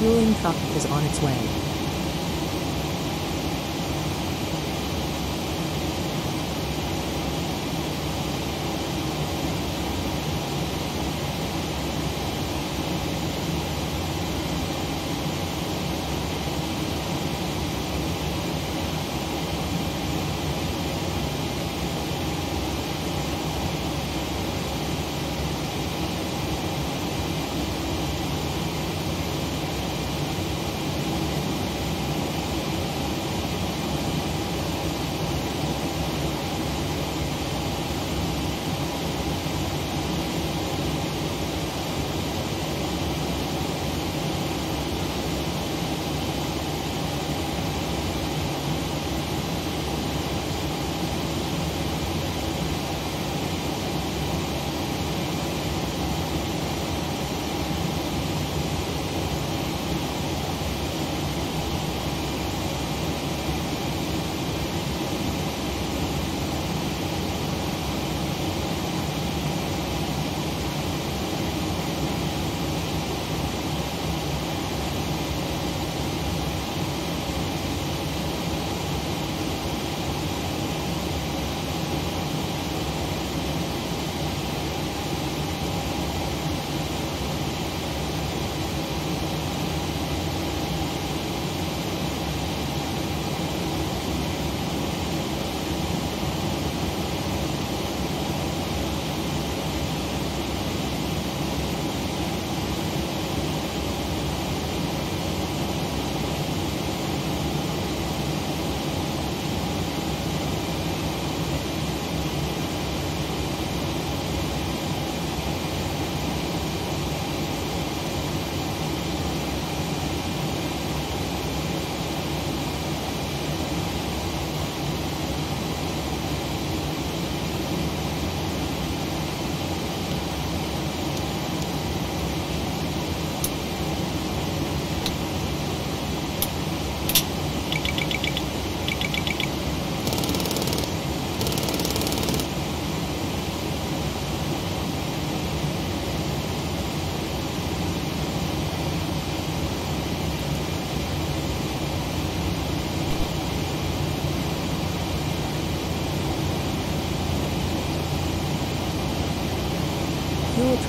Refueling truck is on its way.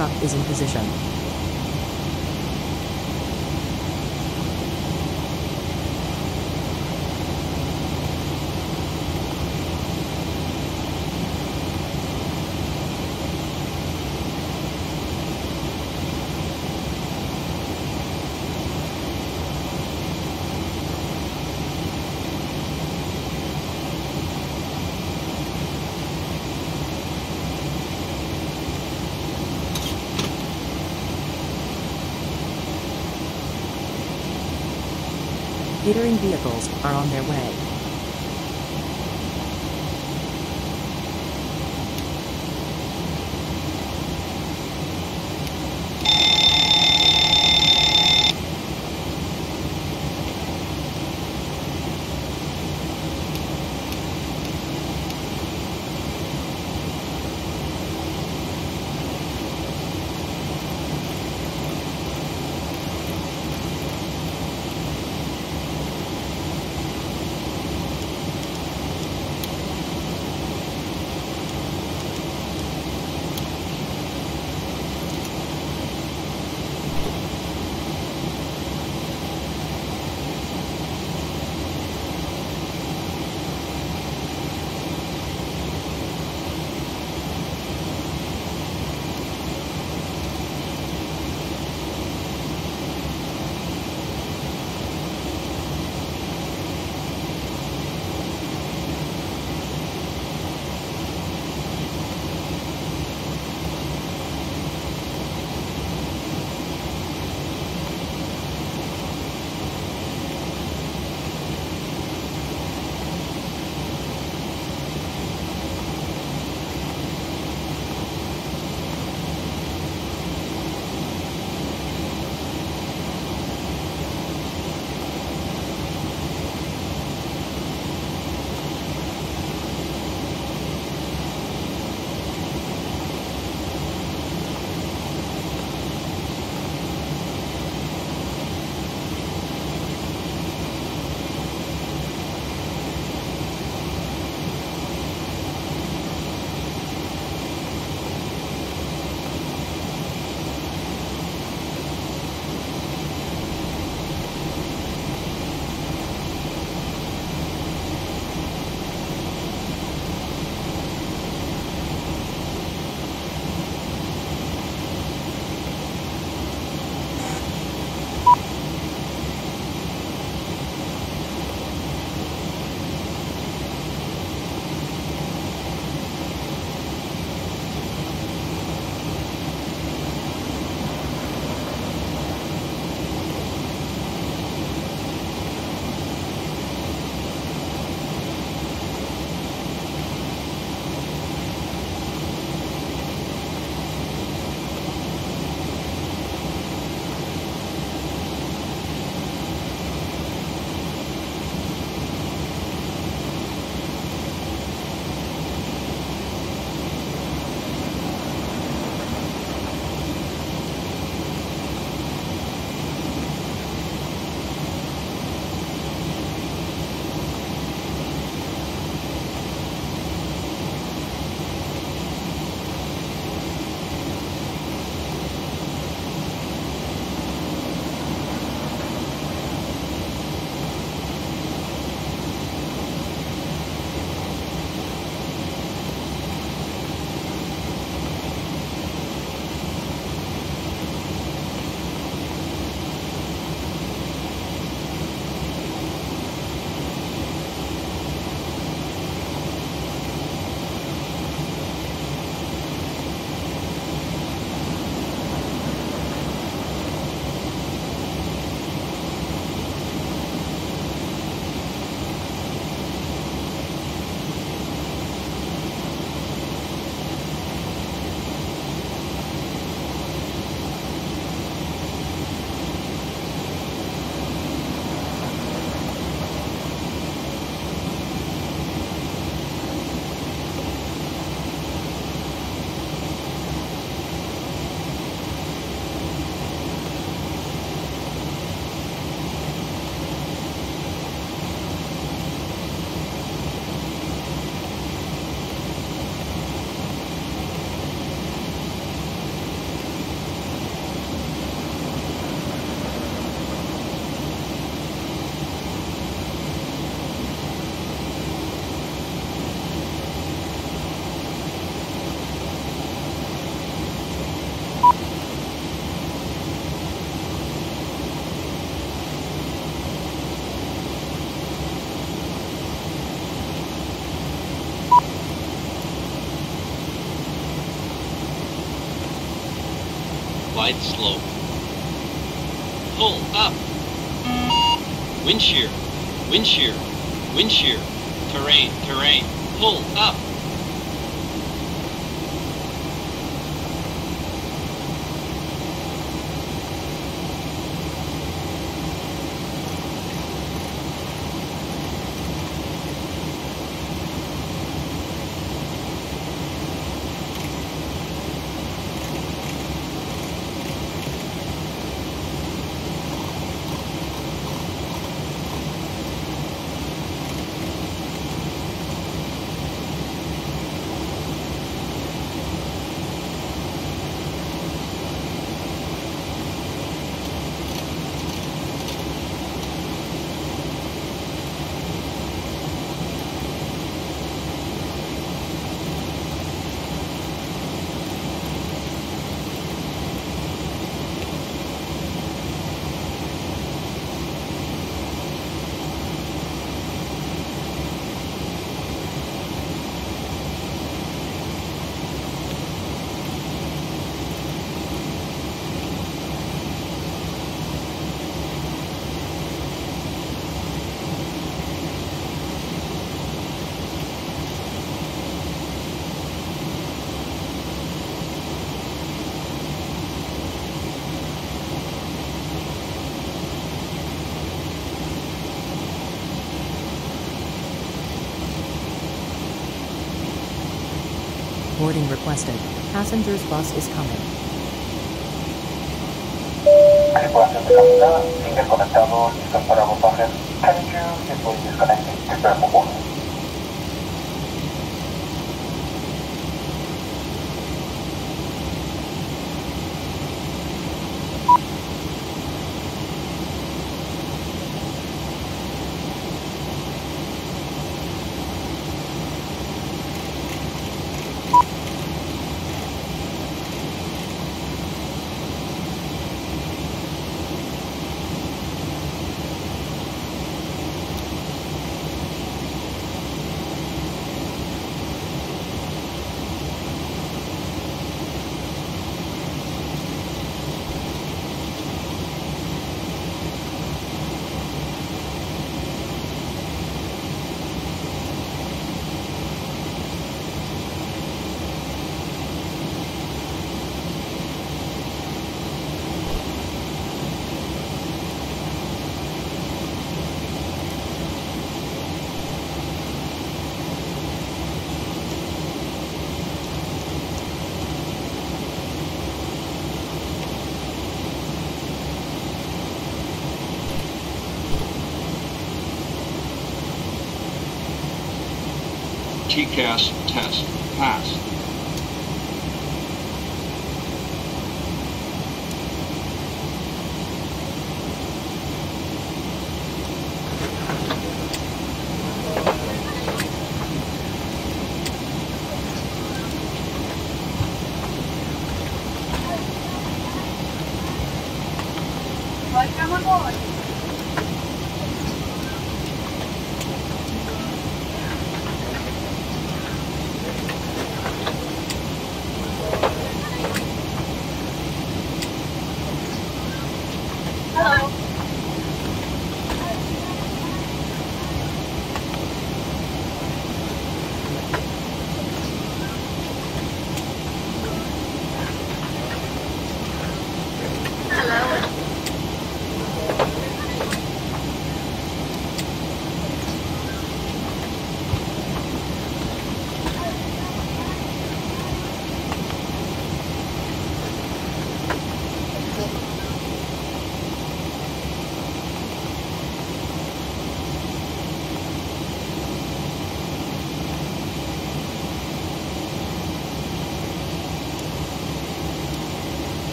Truck is in position. Catering vehicles are on their way. Boarding requested. Passengers bus is coming. Tripulación de conectado, listos para abordaje. You? TCAS test pass.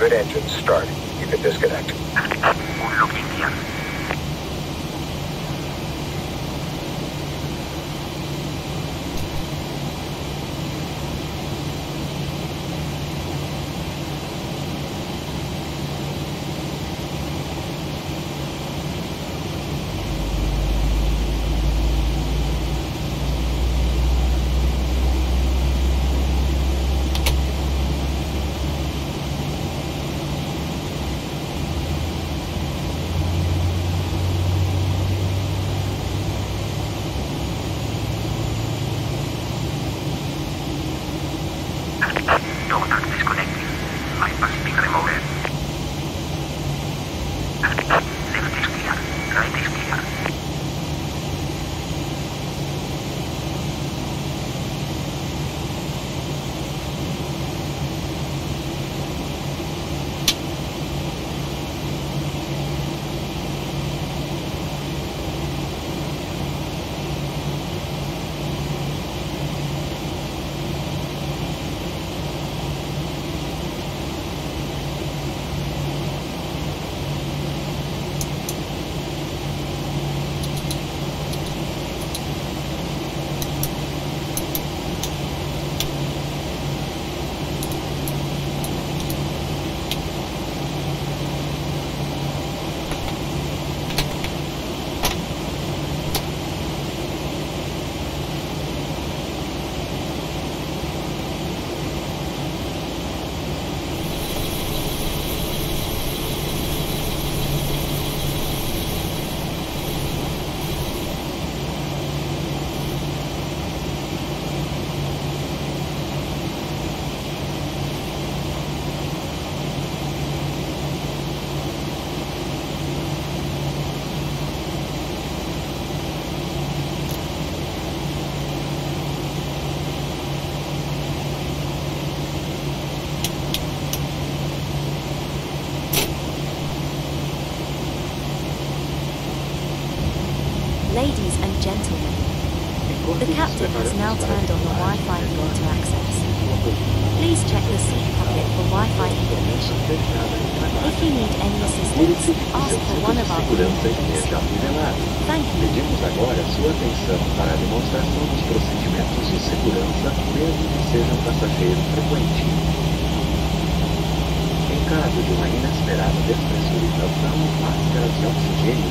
Good engine start. You can disconnect.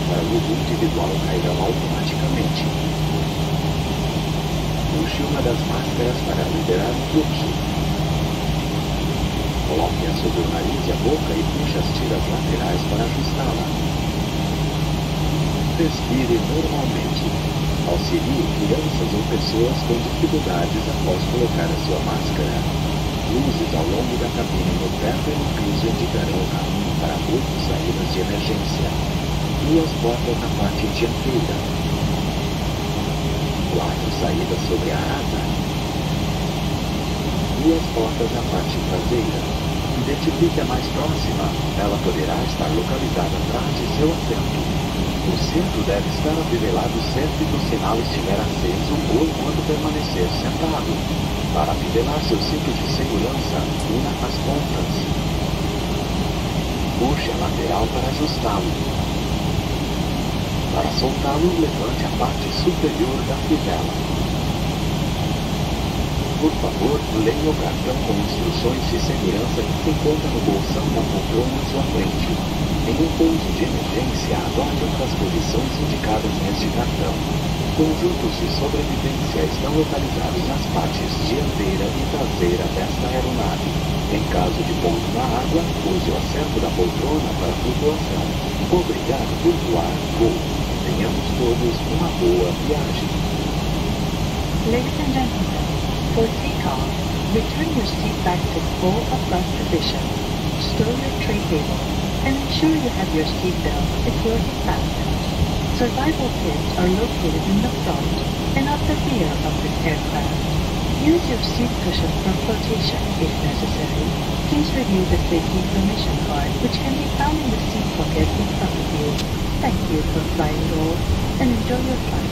Para uso individual cairão automaticamente. Puxe uma das máscaras para liberar o fluxo. Coloque-a sobre o nariz e a boca e puxe as tiras laterais para ajustá-la. Respire normalmente. Auxilie crianças ou pessoas com dificuldades após colocar a sua máscara. Luzes ao longo da cabine no teto e no piso indicarão o caminho para oito saídas de emergência. Duas portas na parte dianteira. Quatro saídas sobre a asa. Duas portas na parte traseira. Identifique a mais próxima. Ela poderá estar localizada atrás de seu assento. O cinto deve estar afivelado sempre que o sinal estiver aceso ou enquanto permanecer sentado. Para afivelar seu cinto de segurança, una as pontas. Puxe a lateral para ajustá-lo. Para soltá-lo, levante a parte superior da fivela. Por favor, leia o cartão com instruções de segurança que se encontra no bolsão da poltrona à sua frente. Em um pouso de emergência, adote das posições indicadas neste cartão. Conjuntos de sobrevivência estão localizados nas partes dianteira e traseira desta aeronave. Em caso de pouso na água, use o assento da poltrona para flutuação. Obrigado por voar. Voo. Tenhamos todos uma boa viagem. Ladies and gentlemen, for takeoff, return your seat back to full upright position, stow your tray table, and ensure you have your seat belt securely fastened. Survival pits are located in the front and at the rear of this aircraft. Use your seat cushion for flotation if necessary. Please review the safety information card which can be found in the seat pocket in front of you. Thank you for flying low and enjoy your flight.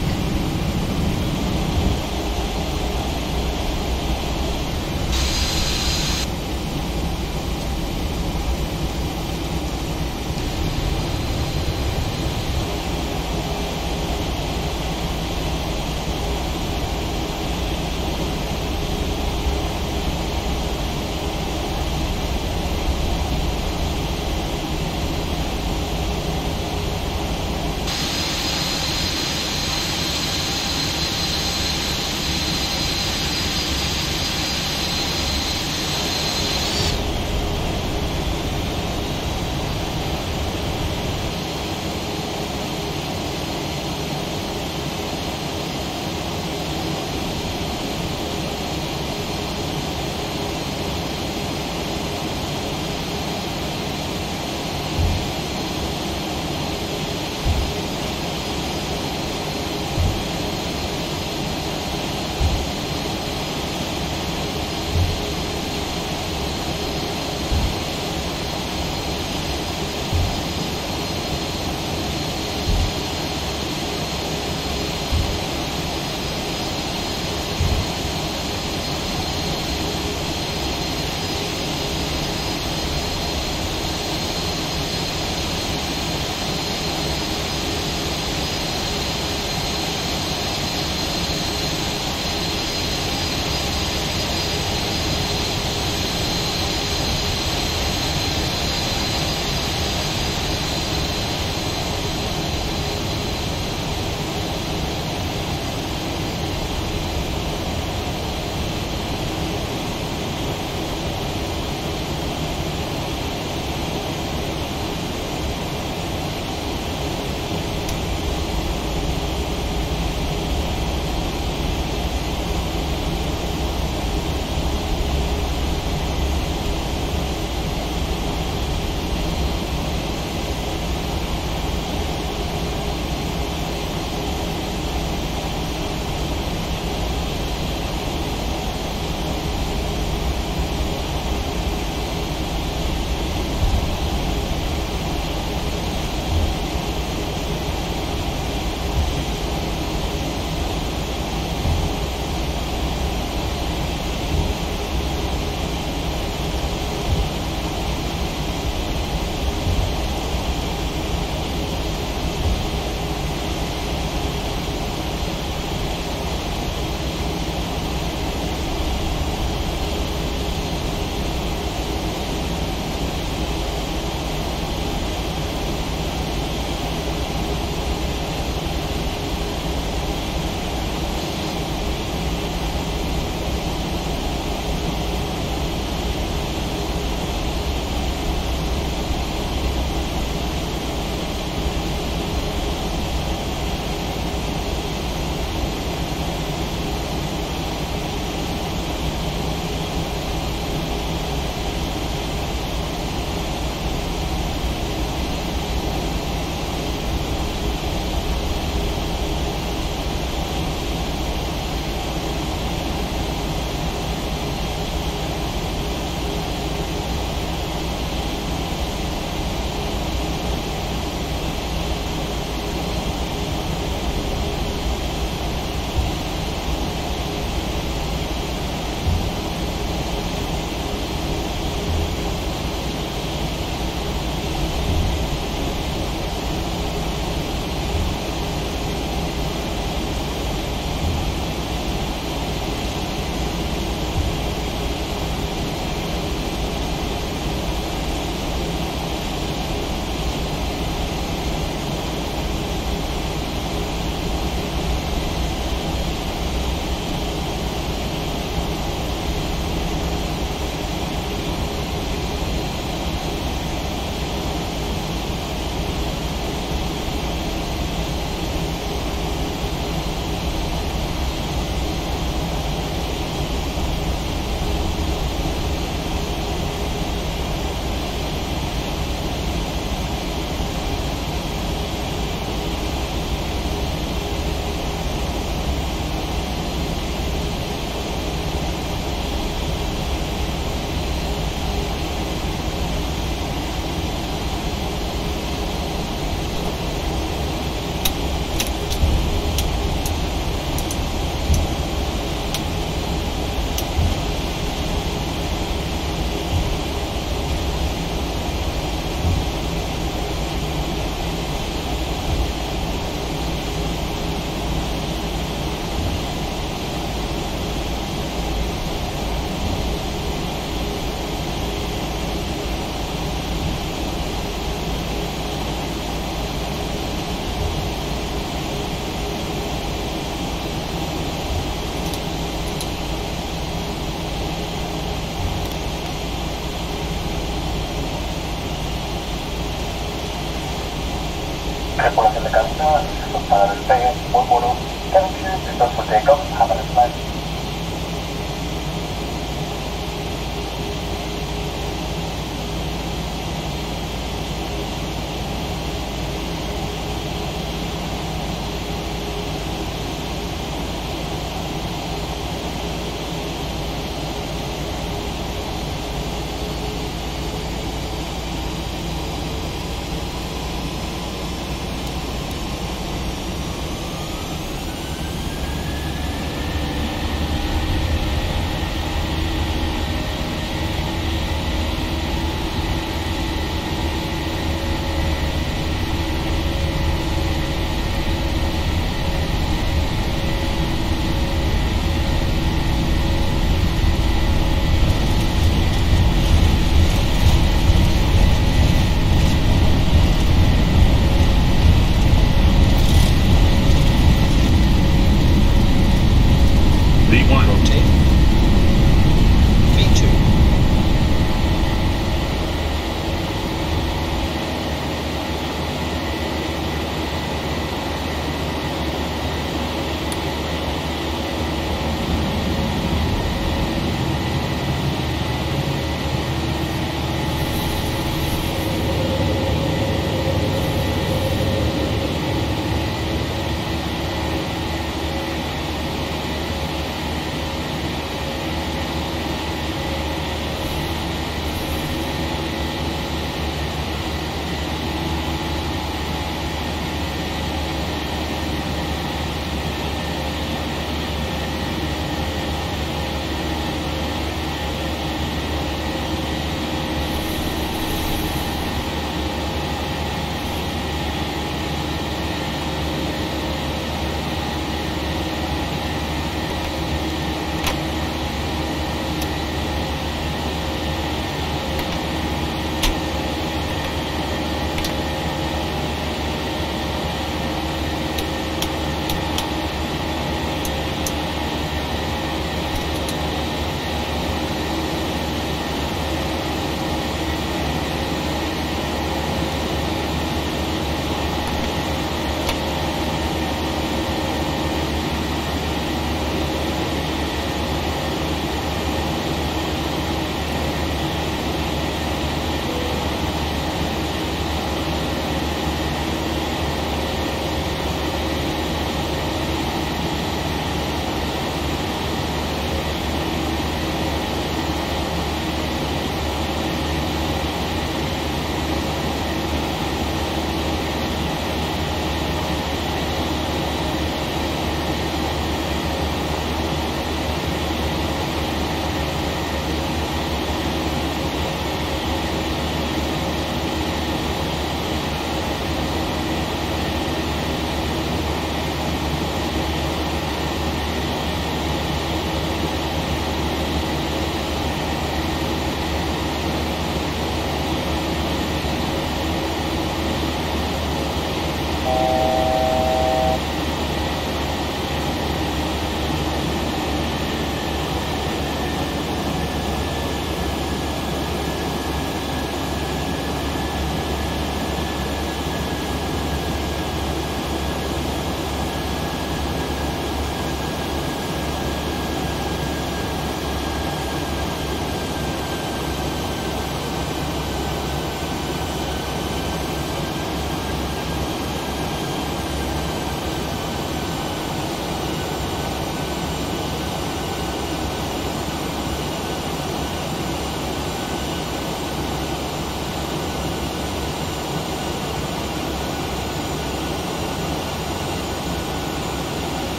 Jacob.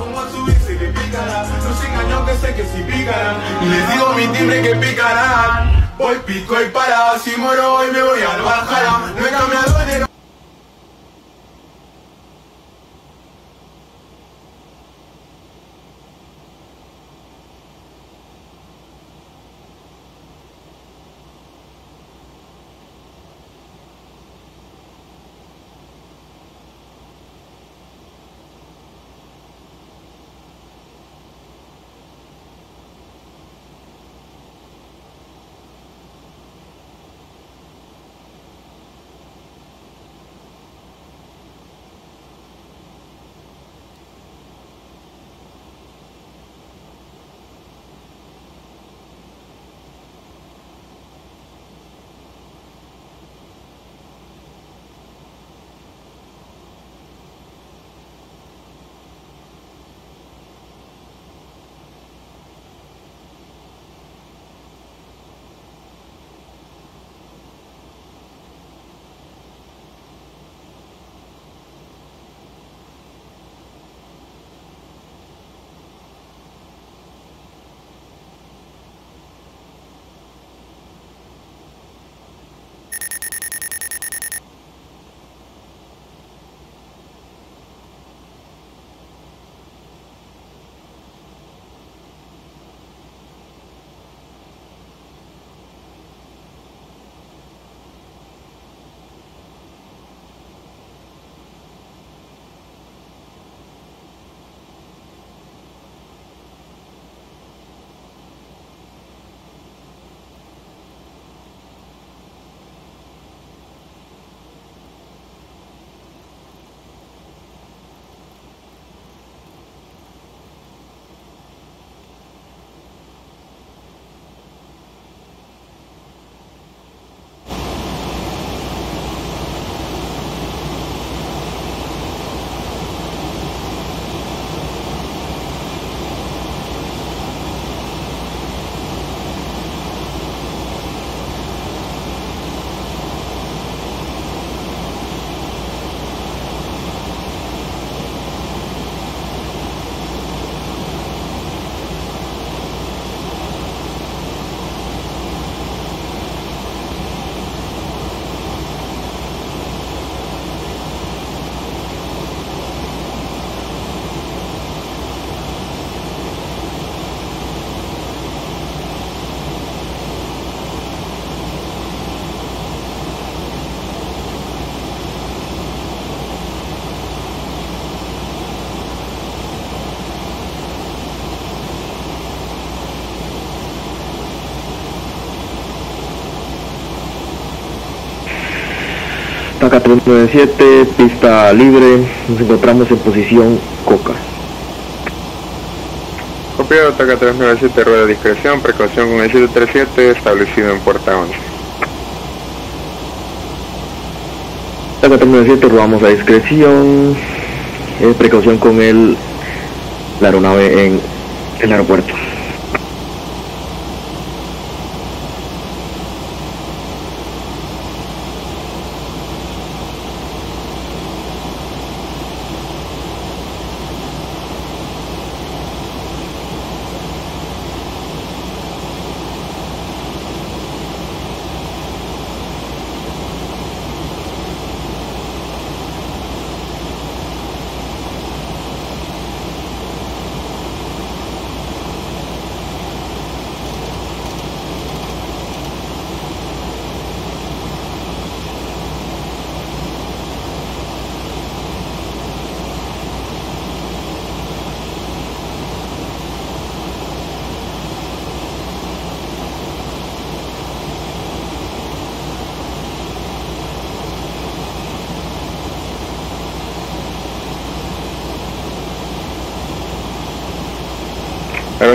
Pongo a subirse que picará. No se engañó que sé que si picarán. Y les digo mi timbre que picarán. Voy pico y para, si muero hoy me voy al Valhalla. No he cambiado de Taca 397, pista libre, nos encontramos en posición Coca. Copiado, Taca 397, rueda de discreción, precaución con el 737, establecido en puerta 11. Taca 397, rodamos a discreción, eh, precaución con el, la aeronave en el aeropuerto.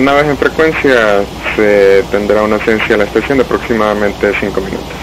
Aeronaves en frecuencia se tendrá una ausencia a la estación de aproximadamente 5 minutos.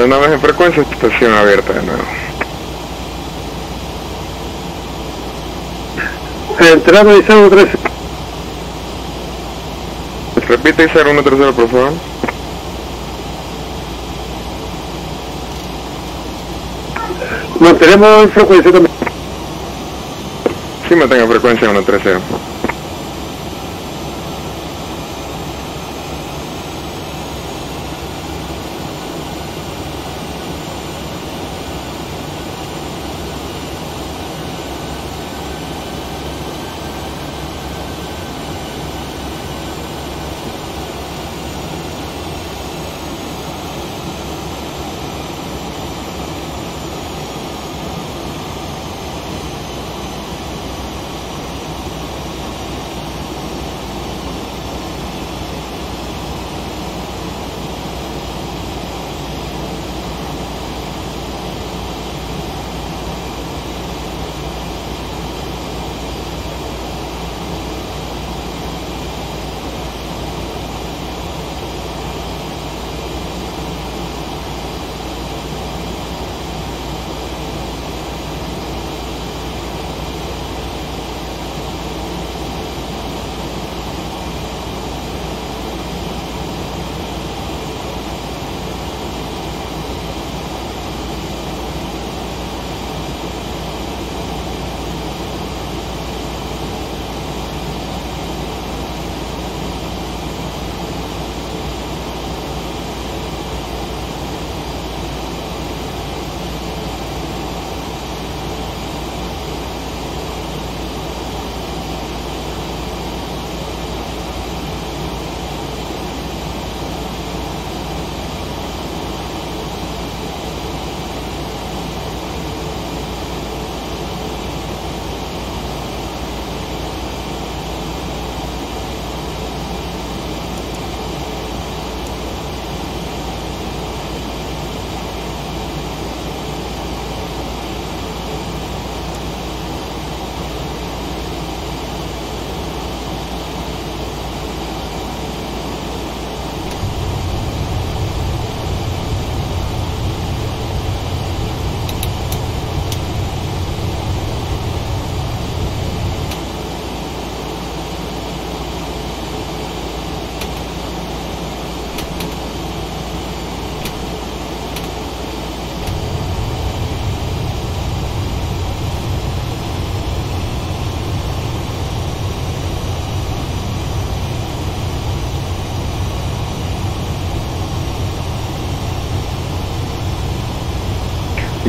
Aeronaves en frecuencia, estación abierta de nuevo. Entrada y 013. Repite 0130, por favor. Mantenemos en frecuencia también. Sí, mantenga frecuencia 130.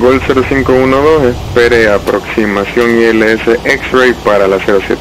Gol 0512, espere aproximación ILS X-Ray para la 07.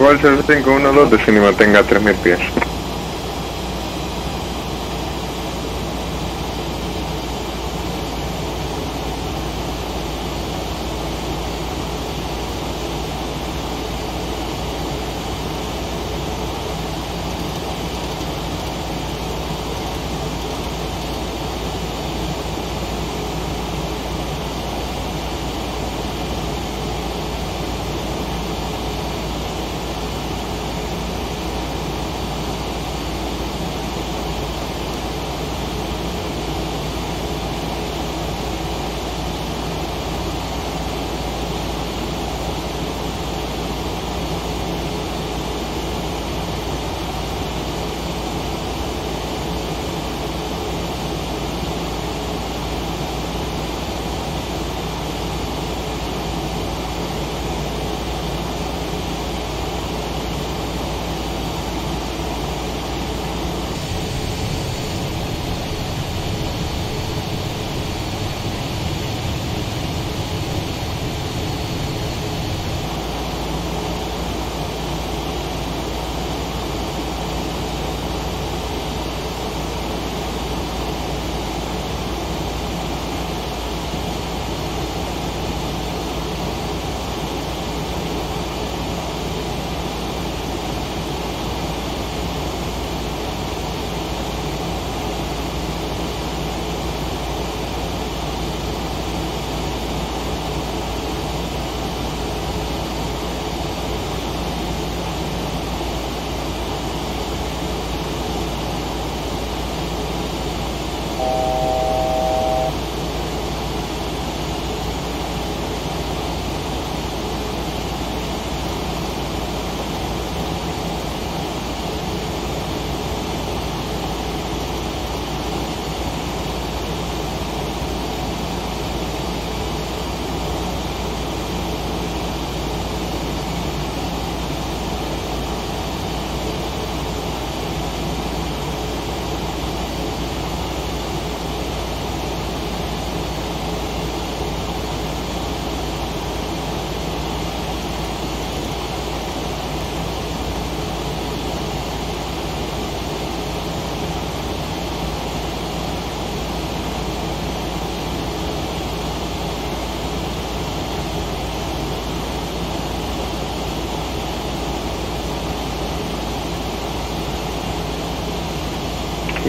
Gol 0512, de Cinema tenga 3000 pies.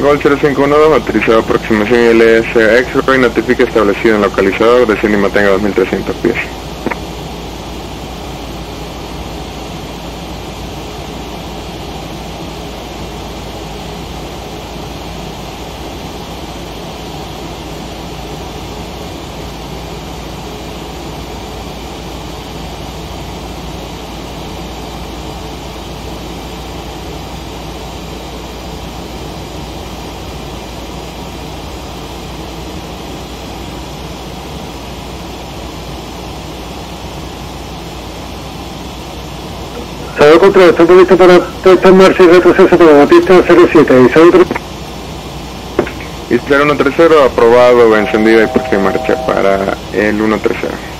Gol 0512, autorizado aproximación ILS X-Ray, notifica establecido en localizador de Cinema tenga 2300 pies. Salud control, estamos listos para puesta en marcha y retroceso para la pista 07 y salud Y 0130 aprobado, encendida y puesta en marcha para el 130.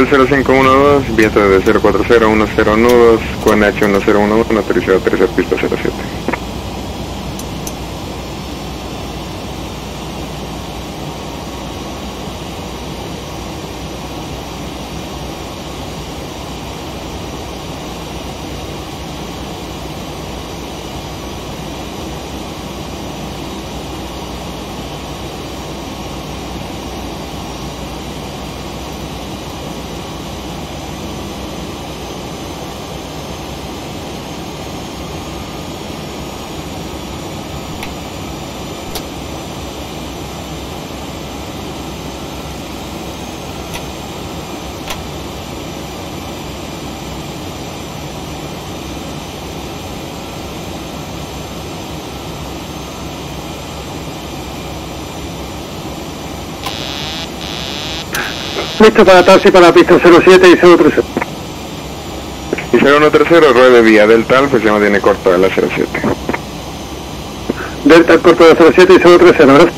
Gol 0512, viento de 040, 10 nudos, QNH 1011, autorizado tercer pista 07. Listo para taxi para la pista 07 y 030. Y 0130, ruede vía Delta Alfa, se llama tiene corto de la 07. Delta corto de 07 y 030, ¿verdad?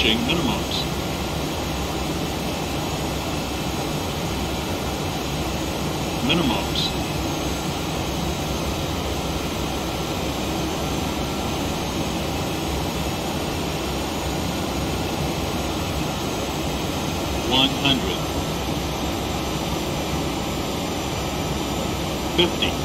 Approaching minimums. Minimums. One hundred. Fifty.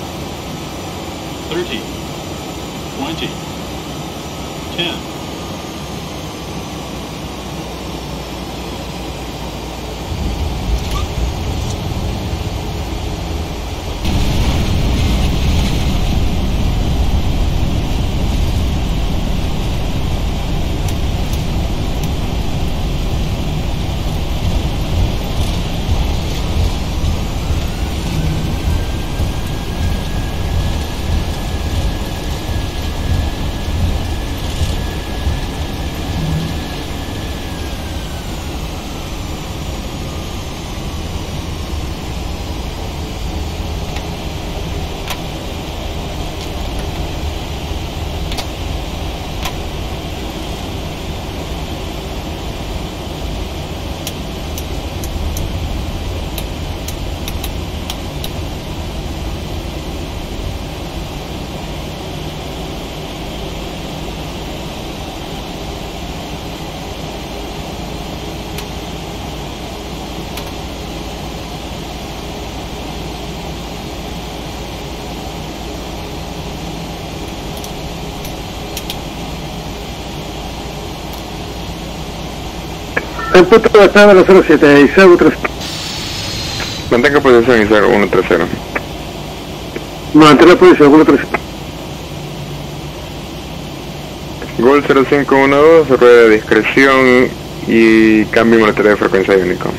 Punto de de 07 y 03. Mantenga posición y 0130. Mantén la posición 13. Gol 0512, rueda de discreción y cambio monetario de frecuencia único.